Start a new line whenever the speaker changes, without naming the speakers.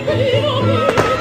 mio